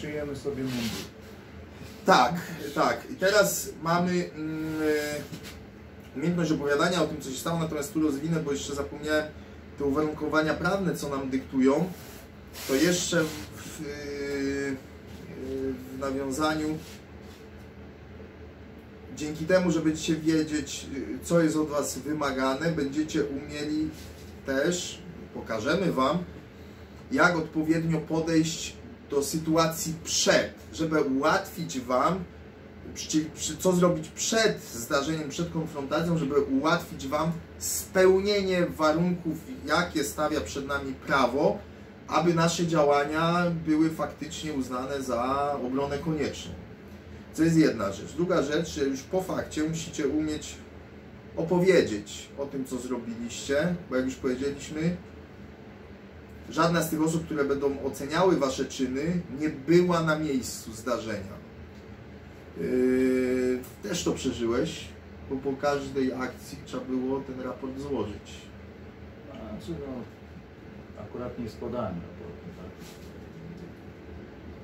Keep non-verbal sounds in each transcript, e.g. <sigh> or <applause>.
szyjemy sobie mundur. Tak, tak. I teraz mamy mm, umiejętność opowiadania o tym, co się stało, natomiast tu rozwinę, bo jeszcze zapomniałem te uwarunkowania prawne, co nam dyktują, to jeszcze w, w, nawiązaniu dzięki temu, że będziecie wiedzieć, co jest od Was wymagane, będziecie umieli też, pokażemy Wam, jak odpowiednio podejść do sytuacji przed, żeby ułatwić Wam, czyli co zrobić przed zdarzeniem, przed konfrontacją, żeby ułatwić Wam spełnienie warunków, jakie stawia przed nami prawo, aby nasze działania były faktycznie uznane za obronę konieczną. To jest jedna rzecz. Druga rzecz, że już po fakcie musicie umieć opowiedzieć o tym, co zrobiliście, bo jak już powiedzieliśmy, żadna z tych osób, które będą oceniały wasze czyny, nie była na miejscu zdarzenia. Yy, też to przeżyłeś, bo po każdej akcji trzeba było ten raport złożyć. Znaczy no, akurat nie składałem raportu, tak?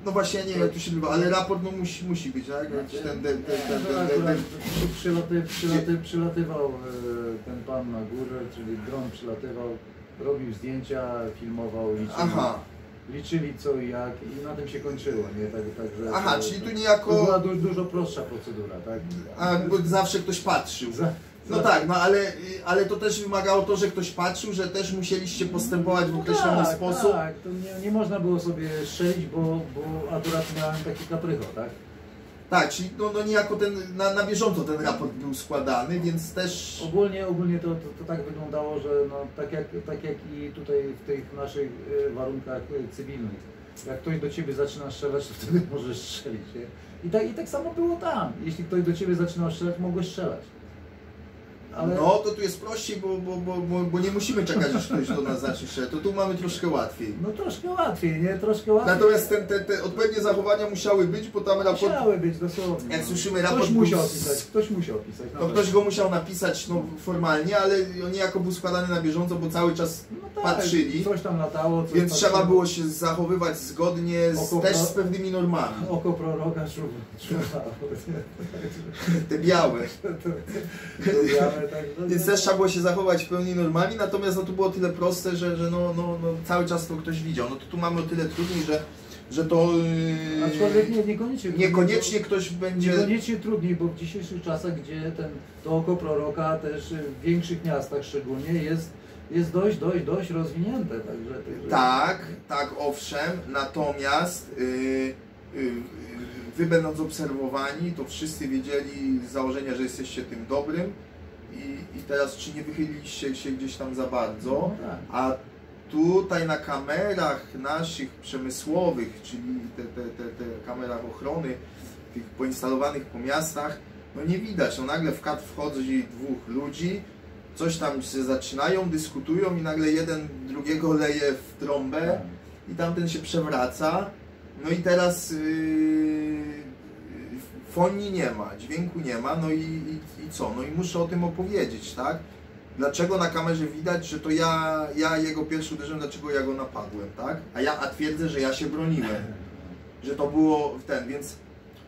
No właśnie, nie wiem jak to się nazywa, ale raport no, musi, musi być, tak? Jakiś ten, ten, ten, ten, No, ten, ten, akurat ten, przylaty, przylaty, przylatywał e, ten pan na górze, czyli dron przylatywał, robił zdjęcia, filmował, liczyli, Aha, liczyli co i jak i na tym się kończyło, nie? Tak, także aha, to, czyli tu to niejako, była du, dużo prostsza procedura, tak? a, bo zawsze ktoś patrzył. Za, No tak, no ale, ale to też wymagało to, że ktoś patrzył, że też musieliście postępować w określony tak, sposób. Tak, to nie, nie można było sobie strzelić, bo, bo akurat miałem taki kaprycho, tak? Tak, czyli no, no niejako ten, na, na bieżąco ten raport był składany, więc też... Ogólnie, ogólnie to, to, to tak wyglądało, że no, tak, jak, tak jak i tutaj w tych naszych e, warunkach e, cywilnych. Jak ktoś do ciebie zaczyna strzelać, to wtedy <laughs> możesz strzelić. Nie? I, tak, I tak samo było tam. Jeśli ktoś do ciebie zaczynał strzelać, mogłeś strzelać. Ale No to tu jest prościej, bo, bo, bo, bo, bo nie musimy czekać, aż ktoś do nas zacznie. To tu mamy troszkę łatwiej. no troszkę łatwiej, nie? Troszkę łatwiej. Natomiast ten, te, te odpowiednie zachowania musiały być, bo tam raport... Musiały być dosłownie. Jak słyszymy, raport Ktoś musiał opisać, ktoś musiał opisać. No ktoś go musiał napisać no, formalnie, ale on niejako był składany na bieżąco, bo cały czas no tak, patrzyli. Coś tam latało, coś Więc trzeba patrzyło. było się zachowywać zgodnie z, Oko też z pewnymi normami. Oko proroka czu- czuwało. Te białe. <laughs> Tak, no, Więc też trzeba było się zachować w pełni normalnie, natomiast no, to było tyle proste, że, że no, no, no, cały czas to ktoś widział. No to tu mamy o tyle trudniej, że, że to yy, Aczkolwiek nie, niekoniecznie. niekoniecznie ktoś będzie... Niekoniecznie trudniej, bo w dzisiejszych czasach, gdzie ten, to oko proroka też w większych miastach szczególnie jest, jest dość, dość, dość rozwinięte. Także, także Tak, tak, owszem, natomiast yy, yy, wy będąc obserwowani, to wszyscy wiedzieli z założenia, że jesteście tym dobrym i, i teraz czy nie wychyliliście się gdzieś tam za bardzo, No tak. a tutaj na kamerach naszych przemysłowych, czyli te, te, te, te kamerach ochrony, tych poinstalowanych po miastach, no nie widać, no nagle w kadr wchodzi dwóch ludzi, coś tam się zaczynają, dyskutują i nagle jeden drugiego leje w trąbę i tamten się przewraca. No i teraz yy, fonii nie ma, dźwięku nie ma, no i, i, i co? No i muszę o tym opowiedzieć, tak? Dlaczego na kamerze widać, że to ja, ja jego pierwszy uderzyłem, dlaczego ja go napadłem, tak? A ja a twierdzę, że ja się broniłem, <laughs> że to było ten, więc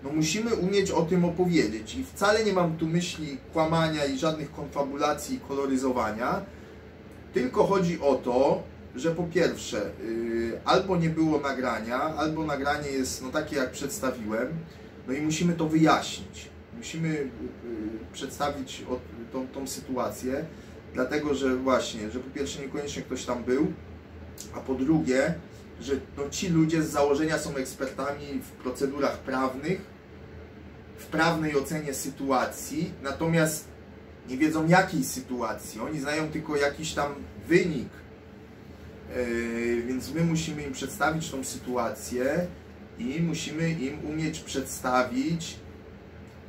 no musimy umieć o tym opowiedzieć i wcale nie mam tu myśli kłamania i żadnych konfabulacji i koloryzowania, tylko chodzi o to, że po pierwsze, yy, albo nie było nagrania, albo nagranie jest no, takie, jak przedstawiłem, no i musimy to wyjaśnić. Musimy yy, przedstawić o, tą, tą sytuację, dlatego że właśnie, że po pierwsze niekoniecznie ktoś tam był, a po drugie, że no, ci ludzie z założenia są ekspertami w procedurach prawnych, w prawnej ocenie sytuacji, natomiast nie wiedzą jakiej sytuacji. Oni znają tylko jakiś tam wynik. Yy, więc my musimy im przedstawić tą sytuację i musimy im umieć przedstawić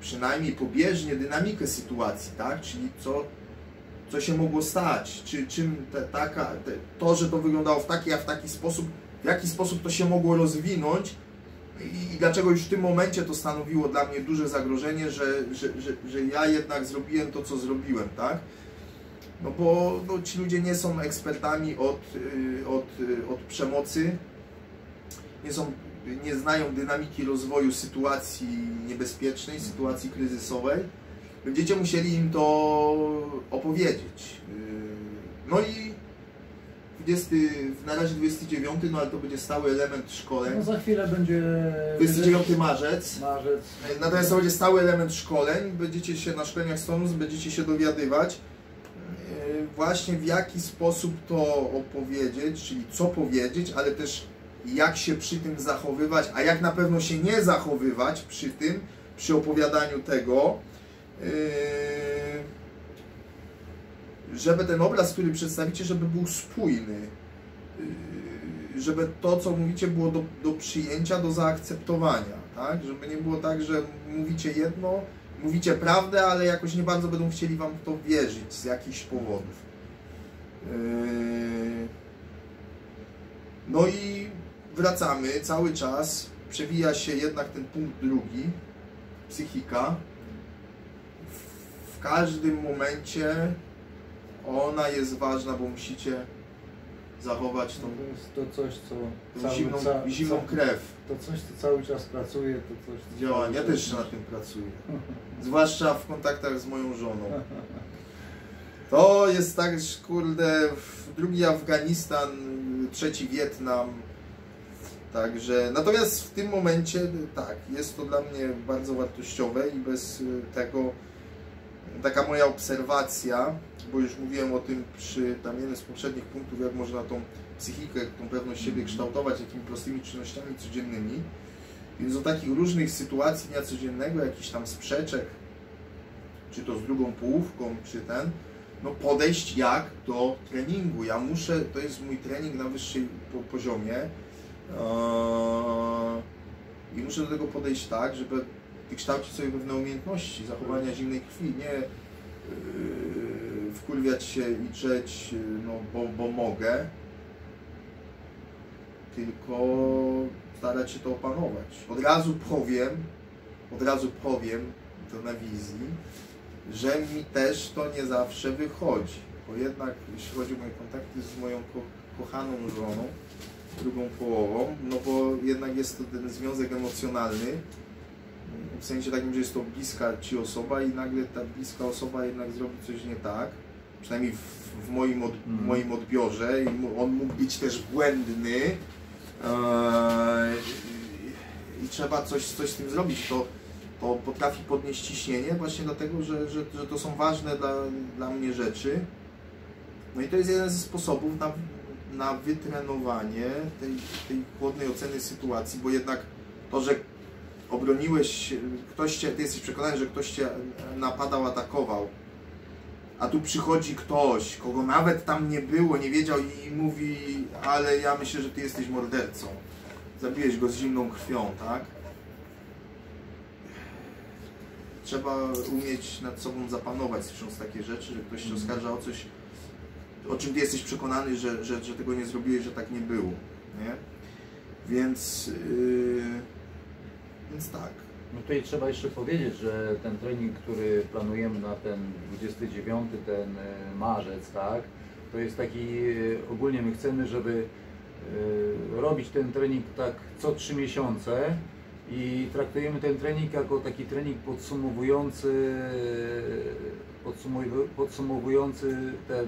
przynajmniej pobieżnie dynamikę sytuacji, tak? Czyli co, co się mogło stać, czy czym te, taka, te, to, że to wyglądało w taki, a w taki sposób, w jaki sposób to się mogło rozwinąć i, i dlaczego już w tym momencie to stanowiło dla mnie duże zagrożenie, że, że, że, że ja jednak zrobiłem to, co zrobiłem, tak? No bo no, ci ludzie nie są ekspertami od, y, od, y, od przemocy, nie są nie znają dynamiki rozwoju sytuacji niebezpiecznej, sytuacji kryzysowej, będziecie musieli im to opowiedzieć. Yy, No i 20, na razie 29, no ale to będzie stały element szkoleń. No za chwilę będzie 29 marzec. marzec. Natomiast to będzie stały element szkoleń. Będziecie się na szkoleniach Stonus, będziecie się dowiadywać yy, właśnie w jaki sposób to opowiedzieć, czyli co powiedzieć, ale też jak się przy tym zachowywać, a jak na pewno się nie zachowywać przy tym, przy opowiadaniu tego. Yy, żeby ten obraz, który przedstawicie, żeby był spójny. Yy, Żeby to, co mówicie, było do, do przyjęcia, do zaakceptowania. Tak? Żeby nie było tak, że mówicie jedno, mówicie prawdę, ale jakoś nie bardzo będą chcieli wam w to wierzyć z jakichś powodów. Yy, No i wracamy cały czas. Przewija się jednak ten punkt drugi, psychika. W- każdym momencie ona jest ważna, bo musicie zachować tą, To coś, co tą cały, zimną, ca- zimną ca- krew. To coś, co cały czas pracuje, to coś... co Ja też nad tym pracuję. <laughs> Zwłaszcza w kontaktach z moją żoną. <laughs> To jest tak, że kurde, drugi Afganistan, trzeci Wietnam. Także, natomiast w tym momencie, tak, jest to dla mnie bardzo wartościowe i bez y, tego, taka moja obserwacja, bo już mówiłem o tym przy tam jednym z poprzednich punktów, jak można tą psychikę, tą pewność siebie kształtować jakimi prostymi czynnościami codziennymi. Więc do takich różnych sytuacji dnia codziennego, jakichś tam sprzeczek, czy to z drugą połówką, czy ten, no podejść jak do treningu. Ja muszę, to jest mój trening na wyższym po- poziomie i muszę do tego podejść tak, żeby wykształcić sobie pewne umiejętności zachowania zimnej krwi, nie yy, wkurwiać się i drzeć, yy, no, bo, bo mogę, tylko starać się to opanować. Od razu powiem, od razu powiem to na wizji, że mi też to nie zawsze wychodzi, bo jednak jeśli chodzi o moje kontakty z moją ko kochaną żoną, drugą połową, no bo jednak jest to ten związek emocjonalny, w sensie takim, że jest to bliska Ci osoba i nagle ta bliska osoba jednak zrobi coś nie tak, przynajmniej w, w, moim, od, w Mhm. moim odbiorze i on mógł być też błędny eee, i, i trzeba coś, coś z tym zrobić. To, to potrafi podnieść ciśnienie właśnie dlatego, że, że, że to są ważne dla, dla mnie rzeczy. No i to jest jeden ze sposobów na, na wytrenowanie tej, tej chłodnej oceny sytuacji, bo jednak to, że obroniłeś, ktoś cię, ty jesteś przekonany, że ktoś cię napadał, atakował, a tu przychodzi ktoś, kogo nawet tam nie było, nie wiedział i mówi, ale ja myślę, że ty jesteś mordercą. Zabiłeś go z zimną krwią, tak? Trzeba umieć nad sobą zapanować, słysząc takie rzeczy, że ktoś się oskarża o coś, o czym ty jesteś przekonany, że, że, że tego nie zrobiłeś, że tak nie było, nie? Więc, yy, więc tak. No tutaj trzeba jeszcze powiedzieć, że ten trening, który planujemy na ten 29, ten e, marzec, tak, to jest taki, e, ogólnie my chcemy, żeby e, robić ten trening tak co 3 miesiące i traktujemy ten trening jako taki trening podsumowujący, podsumowujący te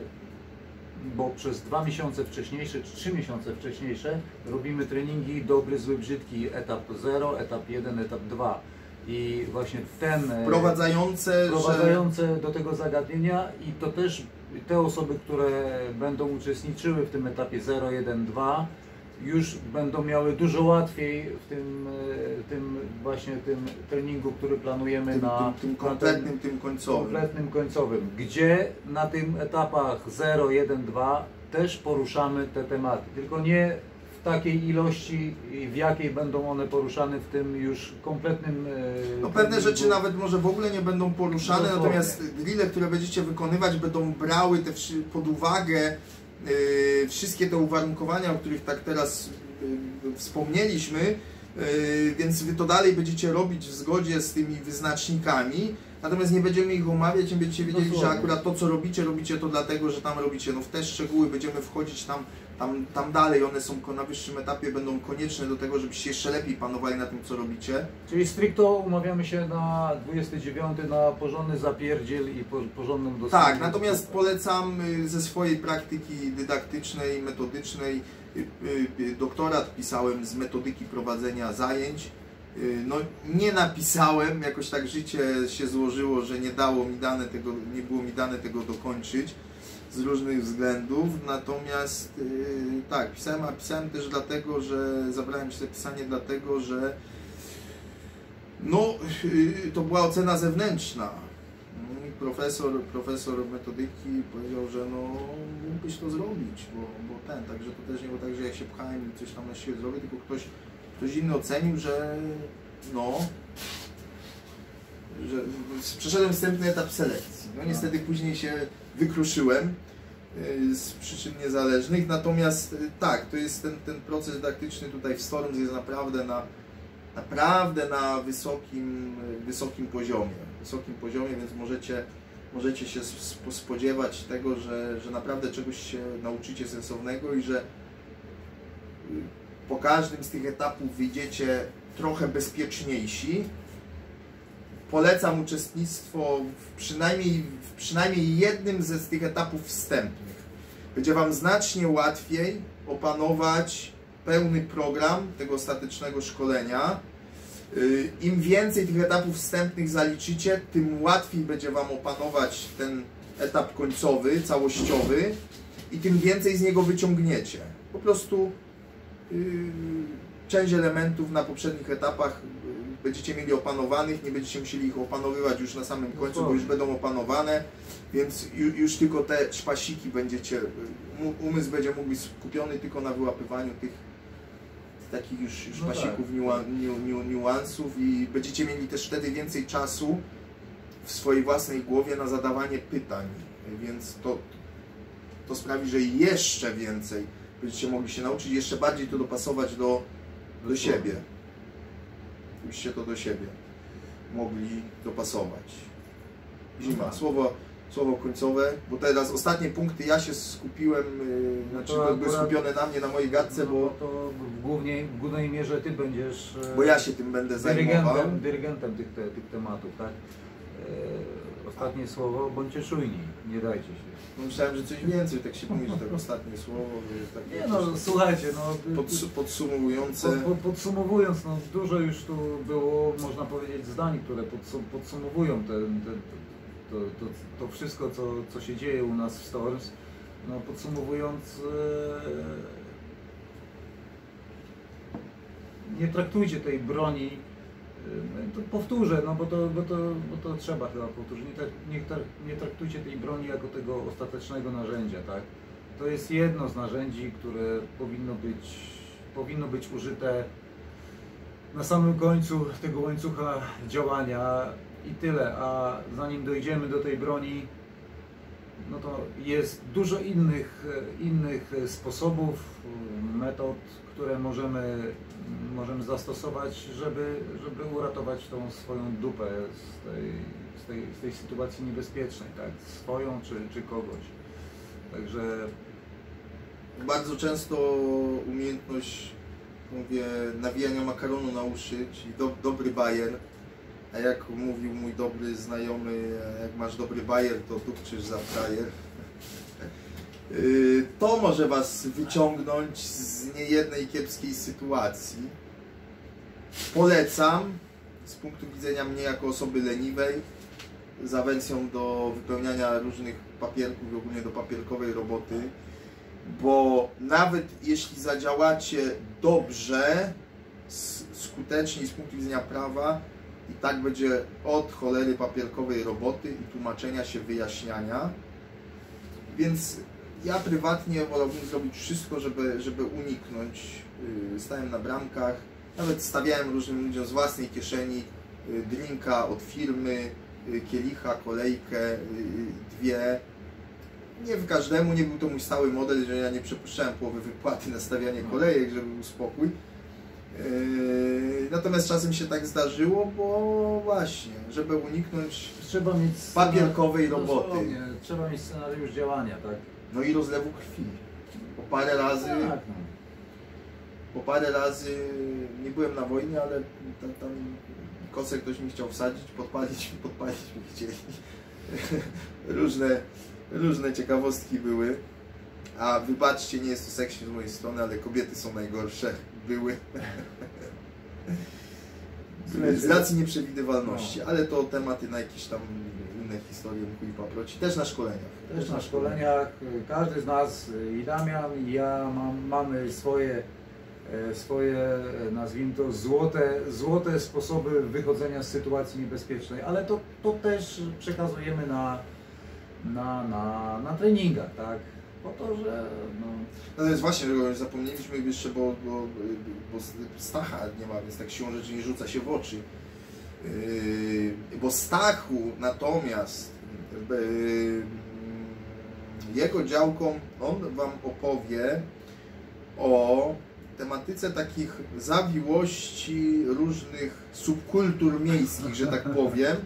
bo przez dwa miesiące wcześniejsze, czy trzy miesiące wcześniejsze robimy treningi dobry, zły, brzydki, etap 0, etap 1, etap 2. I właśnie ten e, Wprowadzające, że... wprowadzające do tego zagadnienia i to też te osoby, które będą uczestniczyły w tym etapie 0, 1, 2 już będą miały dużo łatwiej w tym, e, tym właśnie tym treningu, który planujemy tym, na, tym, tym na ten- kompletnym, tym końcowym. kompletnym końcowym, gdzie na tym etapach 0, 1, 2 też poruszamy te tematy, tylko nie w takiej ilości, i w jakiej będą one poruszane w tym już kompletnym e, No pewne rzeczy nawet może w ogóle nie będą poruszane, natomiast drille, które będziecie wykonywać, będą brały te pod uwagę wszystkie te uwarunkowania, o których tak teraz yy, wspomnieliśmy, yy, więc wy to dalej będziecie robić w zgodzie z tymi wyznacznikami, natomiast nie będziemy ich omawiać, nie będziecie wiedzieli, że akurat to, co robicie, robicie to dlatego, że tam robicie. No w te szczegóły będziemy wchodzić tam tam, tam dalej one są na wyższym etapie, będą konieczne do tego, żebyście jeszcze lepiej panowali na tym, co robicie. Czyli stricto umawiamy się na 29 na porządny zapierdziel i po, porządną dosyć. Tak, natomiast polecam y, ze swojej praktyki dydaktycznej, metodycznej. y, y, Doktorat pisałem z metodyki prowadzenia zajęć. No nie napisałem, jakoś tak życie się złożyło, że nie dało mi dane tego, nie było mi dane tego dokończyć z różnych względów. Natomiast y, tak, pisałem, a pisałem też dlatego, że zabrałem się pisanie dlatego, że no, y, to była ocena zewnętrzna. I profesor, profesor metodyki powiedział, że no mógłbyś to zrobić, bo, bo ten, także to też nie było tak, że ja się pchałem i coś tam na siebie zrobię, tylko ktoś, ktoś inny ocenił, że no, że przeszedłem wstępny etap selekcji. No niestety później się wykruszyłem y, z przyczyn niezależnych, natomiast y, tak, to jest ten, ten proces dydaktyczny tutaj w Storms jest naprawdę na, naprawdę na wysokim, wysokim poziomie. Wysokim poziomie, więc możecie, możecie się sp- spodziewać tego, że, że naprawdę czegoś się nauczycie sensownego i że y, po każdym z tych etapów wyjdziecie trochę bezpieczniejsi. Polecam uczestnictwo w przynajmniej, w przynajmniej jednym ze tych etapów wstępnych. Będzie Wam znacznie łatwiej opanować pełny program tego ostatecznego szkolenia. Y, Im więcej tych etapów wstępnych zaliczycie, tym łatwiej będzie Wam opanować ten etap końcowy, całościowy i tym więcej z niego wyciągniecie. Po prostu yy, część elementów na poprzednich etapach będziecie mieli opanowanych, nie będziecie musieli ich opanowywać już na samym końcu, bo już będą opanowane, więc ju, już tylko te szpasiki będziecie, mu- umysł będzie mógł być skupiony tylko na wyłapywaniu tych takich już No szpasików, tak. niua- niu, niu, niuansów i będziecie mieli też wtedy więcej czasu w swojej własnej głowie na zadawanie pytań, więc to, to sprawi, że jeszcze więcej będziecie mogli się nauczyć, jeszcze bardziej to dopasować do, do siebie. Byście to do siebie mogli dopasować. Zima, słowo, słowo końcowe, bo teraz ostatnie punkty ja się skupiłem, No znaczy to to były skupione na mnie, na mojej gadce, No, bo, to w głównej, w głównej mierze ty będziesz. e, bo ja się tym będę zajmował. dyrygentem, dyrygentem tych, te, tych tematów, tak? Ostatnie słowo, bądźcie czujni, nie dajcie się. No Myślałem, że coś więcej, tak się mówi, że tak ostatnie słowo, tak Nie no, słuchajcie, no. podsu- podsumowujące. Pod, pod, podsumowując, no dużo już tu było, można powiedzieć, zdań, które podsum, podsumowują ten, ten, to, to, to wszystko, co, co się dzieje u nas w Storms. No, podsumowując, e, nie traktujcie tej broni, to powtórzę, no bo to, bo to, bo to trzeba chyba powtórzyć, nie, nie, trak- nie traktujcie tej broni jako tego ostatecznego narzędzia, tak? To jest jedno z narzędzi, które powinno być, powinno być użyte na samym końcu tego łańcucha działania i tyle. A zanim dojdziemy do tej broni, no to jest dużo innych, innych sposobów, metod, które możemy, możemy zastosować, żeby, żeby uratować tą swoją dupę z tej, z tej, z tej sytuacji niebezpiecznej, tak? Swoją czy, czy kogoś. Także Bardzo często umiejętność, mówię, nawijania makaronu na uszy, czyli do, dobry bajer. A jak mówił mój dobry znajomy, jak masz dobry bajer, to dupczysz za frajer. Yy, To może Was wyciągnąć z niejednej kiepskiej sytuacji. Polecam z punktu widzenia mnie jako osoby leniwej z awencją do wypełniania różnych papierków, ogólnie do papierkowej roboty bo nawet jeśli zadziałacie dobrze, skutecznie z punktu widzenia prawa, i tak będzie od cholery papierkowej roboty i tłumaczenia się, wyjaśniania. Więc ja prywatnie wolałbym zrobić wszystko, żeby, żeby uniknąć. Yy, Stałem na bramkach, nawet stawiałem różnym ludziom z własnej kieszeni yy, drinka od firmy, yy, kielicha, kolejkę, dwie nie w każdemu, nie był to mój stały model, że ja nie przepuszczałem połowy wypłaty na stawianie kolejek, żeby był spokój. Natomiast czasem się tak zdarzyło, bo właśnie, żeby uniknąć trzeba mieć papierkowej roboty, Trzeba mieć scenariusz działania, tak? No i rozlewu krwi. Po parę razy, Tak, no. po parę razy nie byłem na wojnie, ale tam, tam kosę ktoś mi chciał wsadzić, podpalić, <laughs> podpalić mi chcieli. <laughs> różne, różne ciekawostki były. A wybaczcie, nie jest to seksizm z mojej strony, ale kobiety są najgorsze. Były. Z racji nieprzewidywalności, ale to tematy na jakieś tam inne historie i paproci. Też na szkoleniach. Też na szkoleniach, każdy z nas, i Damian, i ja mam, mamy swoje, e, swoje, e, nazwijmy to, złote, złote sposoby wychodzenia z sytuacji niebezpiecznej, ale to, to też przekazujemy na, na, na, na treningach, tak? Po to, że no, No to jest właśnie, że zapomnieliśmy jeszcze, bo, bo, bo Stacha nie ma, więc tak siłą rzeczy nie rzuca się w oczy. Yy, bo Stachu natomiast yy, jego działką on Wam opowie o tematyce takich zawiłości różnych subkultur miejskich, że tak powiem,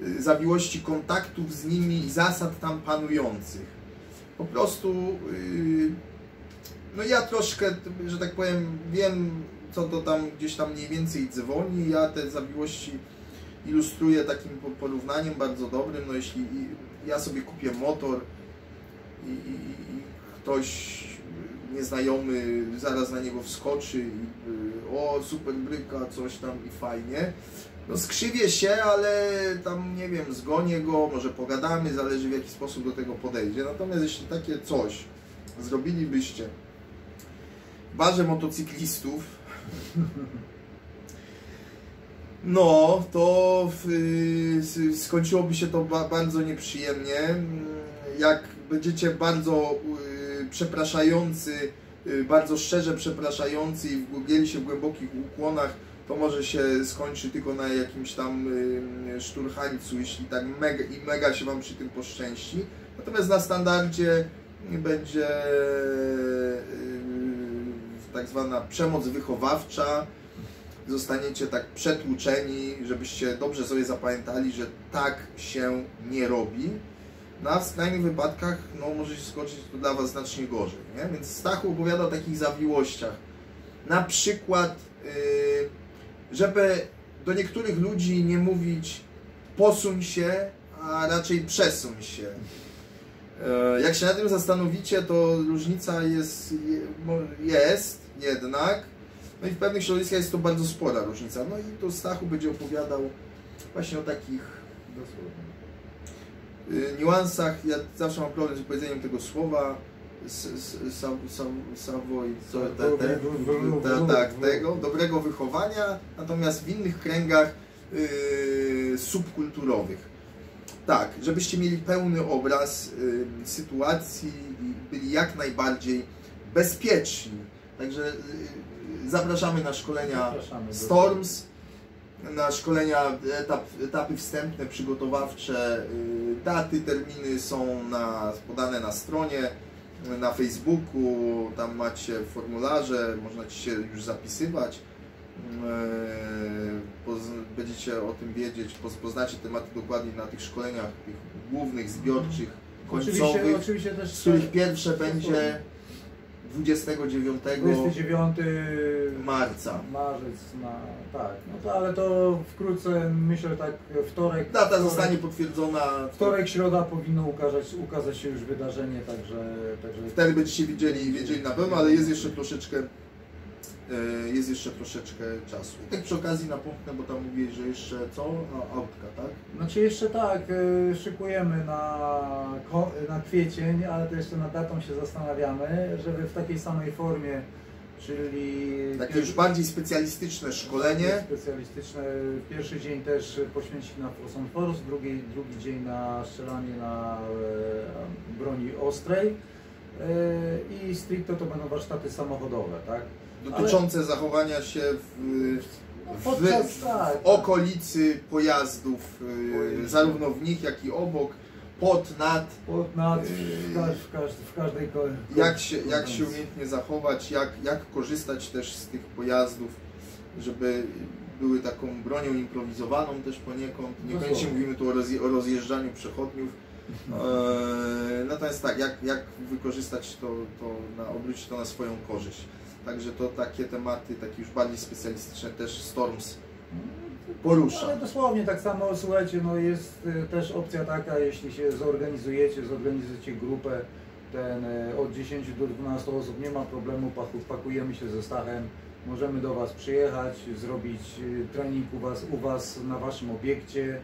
yy, zawiłości kontaktów z nimi i zasad tam panujących. Po prostu no ja troszkę, że tak powiem, wiem co to tam gdzieś tam mniej więcej dzwoni. Ja te zawiłości ilustruję takim po- porównaniem bardzo dobrym. No jeśli ja sobie kupię motor i, i, i ktoś nieznajomy zaraz na niego wskoczy i y, o super bryka, coś tam i fajnie. No skrzywię się, ale tam nie wiem, zgonię go, może pogadamy, zależy w jaki sposób do tego podejdzie. Natomiast jeśli takie coś zrobilibyście w barze motocyklistów, <laughs> no to y, s- skończyłoby się to ba bardzo nieprzyjemnie. Mm, Jak będziecie bardzo y, przepraszający, y, bardzo szczerze przepraszający i wgłębieli się w głębokich ukłonach, to może się skończy tylko na jakimś tam y, szturchańcu, jeśli tak mega, i mega się Wam przy tym poszczęści. Natomiast na standardzie będzie y, tak zwana przemoc wychowawcza. Zostaniecie tak przetłuczeni, żebyście dobrze sobie zapamiętali, że tak się nie robi. No a skrajnych wypadkach no, może się skończyć to dla Was znacznie gorzej. Nie? Więc Stachu opowiada o takich zawiłościach. Na przykład, yy, żeby do niektórych ludzi nie mówić posuń się, a raczej przesuń się. E, Jak się na tym zastanowicie, to różnica jest, jest jednak. No i w pewnych środowiskach jest to bardzo spora różnica. No i to Stachu będzie opowiadał właśnie o takich dosłownie. y, niuansach. Ja zawsze mam problem z powiedzeniem tego słowa. Savoy, tak, tego, dobrego wychowania, natomiast w innych kręgach y, subkulturowych. Tak, żebyście mieli pełny obraz y, sytuacji i byli jak najbardziej bezpieczni. Także y, zapraszamy na szkolenia Zapraszamy Storms, na szkolenia, etap, etapy wstępne, przygotowawcze. y, Daty, terminy są na, podane na stronie, y, na Facebooku, tam macie formularze, można ci się już zapisywać. Y, Będziecie o tym wiedzieć, poz- poznacie tematy dokładnie na tych szkoleniach tych głównych, zbiorczych, Oczywiście, końcowych, oczywiście też z których pierwsze będzie 29 29 marca. marzec na tak, no to ale to wkrótce myślę tak wtorek. Data wtorek, zostanie potwierdzona. Wtorek, środa powinno ukazać, ukazać się już wydarzenie, także, także Wtedy będziecie widzieli, wiedzieli na pewno, ale jest jeszcze troszeczkę jest jeszcze troszeczkę czasu. I tak przy okazji napomknę, bo tam mówiłeś, że jeszcze co? A, autka, tak? Znaczy jeszcze tak, y, szykujemy na, na kwiecień, ale to jeszcze nad datą się zastanawiamy, żeby w takiej samej formie, czyli Takie już bardziej specjalistyczne szkolenie. specjalistyczne. Pierwszy dzień też poświęcić na Force on Force, drugi, drugi dzień na strzelanie na e, broni ostrej e, i stricte to będą warsztaty samochodowe, tak? Dotyczące zachowania się w, w, Podczas, tak, w okolicy pojazdów, Pojazdów. zarówno w nich, jak i obok, pod, nad, pod, nad, w, każ, w, każ, w każdej ko- jak się, jak się umiejętnie zachować, jak, jak korzystać też z tych pojazdów, żeby były taką bronią improwizowaną też poniekąd. Niekoniecznie mówimy tu o, rozje, o rozjeżdżaniu przechodniów, Eee, Natomiast tak, jak, jak wykorzystać to, to na, obrócić to na swoją korzyść. Także to takie tematy, takie już bardziej specjalistyczne też Storms porusza. Ale dosłownie tak samo, słuchajcie, no jest y, też opcja taka, jeśli się zorganizujecie, zorganizujecie grupę, ten y, od 10 do 12 osób, nie ma problemu, pakujemy się ze Stachem, możemy do Was przyjechać, zrobić y, trening u Was, u was na Waszym obiekcie.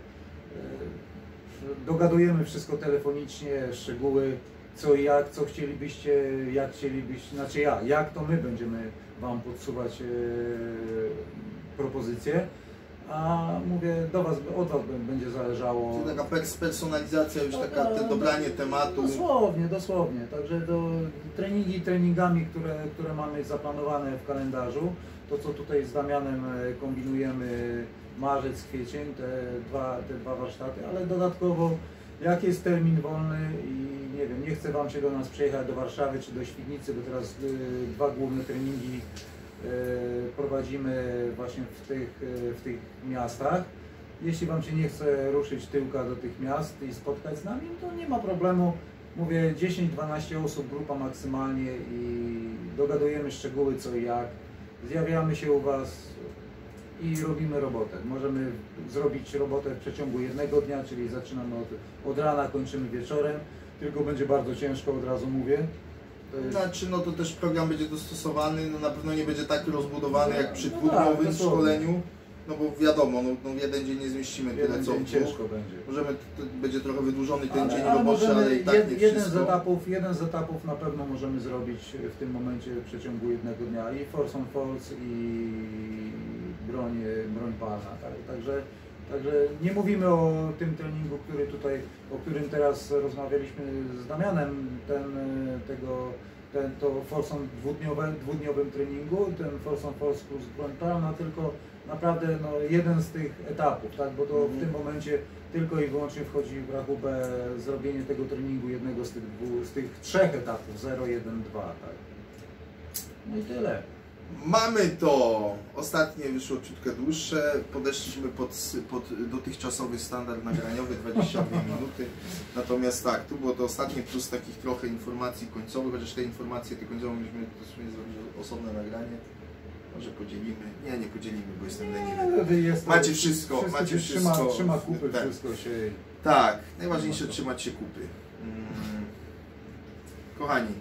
Dogadujemy wszystko telefonicznie, szczegóły, co i jak, co chcielibyście, jak chcielibyście, znaczy ja, jak to my będziemy Wam podsuwać y, propozycje. A mówię, do was, od was będzie zależało. Czyli taka pers- personalizacja, już taka te dobranie tematu. Dosłownie, dosłownie. Także do treningi treningami, które, które mamy zaplanowane w kalendarzu, to co tutaj z Damianem e, kombinujemy marzec, kwiecień, te dwa, te dwa warsztaty, ale dodatkowo jak jest termin wolny i nie wiem, nie chce Wam się do nas przyjechać do Warszawy czy do Świdnicy, bo teraz y, dwa główne treningi y, prowadzimy właśnie w tych, y, w tych miastach. Jeśli Wam się nie chce ruszyć tyłka do tych miast i spotkać z nami, to nie ma problemu. Mówię 10-12 osób, grupa maksymalnie i dogadujemy szczegóły co i jak. Zjawiamy się u Was i robimy robotę. Możemy zrobić robotę w przeciągu jednego dnia, czyli zaczynamy od, od rana, kończymy wieczorem. Tylko będzie bardzo ciężko, od razu mówię. Jest- Znaczy, no to też program będzie dostosowany, no na pewno nie będzie tak rozbudowany jak przy No dwudniowym tak, dosłownie. szkoleniu, no bo wiadomo, no, no jeden dzień nie zmieścimy tyle jeden co dzień w dwóch. ciężko będzie. Możemy, będzie trochę wydłużony ten dzień ale roboczy, możemy ale i tak jed, nie jeden, z etapów, jeden z etapów na pewno możemy zrobić w tym momencie w przeciągu jednego dnia i Force on Falls i broń, broń palna. Tak? Także, także nie mówimy o tym treningu, który tutaj, o którym teraz rozmawialiśmy z Damianem, ten, tego, ten, to Force on dwudniowe, dwudniowym treningu, ten Force on Falls plus broń palna, tylko naprawdę no, jeden z tych etapów, tak? bo to w Mhm. tym momencie tylko i wyłącznie wchodzi w rachubę zrobienie tego treningu jednego z tych, z tych trzech etapów 0, 1, 2. Tak? No i tyle. Mamy to. Ostatnie wyszło ciutkę dłuższe. Podeszliśmy pod, pod dotychczasowy standard nagraniowy 22 <laughs> minuty. Natomiast tak, tu było to ostatnie plus takich trochę informacji końcowych, chociaż te informacje te końcowe myśmy dosłownie zrobili osobne nagranie. Może podzielimy. Nie, nie podzielimy, bo jestem leniwy. Macie wszystko, wszystko macie wszystko. Trzyma, trzyma kupy, Tak. wszystko się... Tak, najważniejsze trzymać się kupy. Mm. Kochani,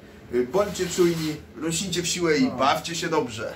bądźcie czujni, rośnijcie w siłę i No. bawcie się dobrze.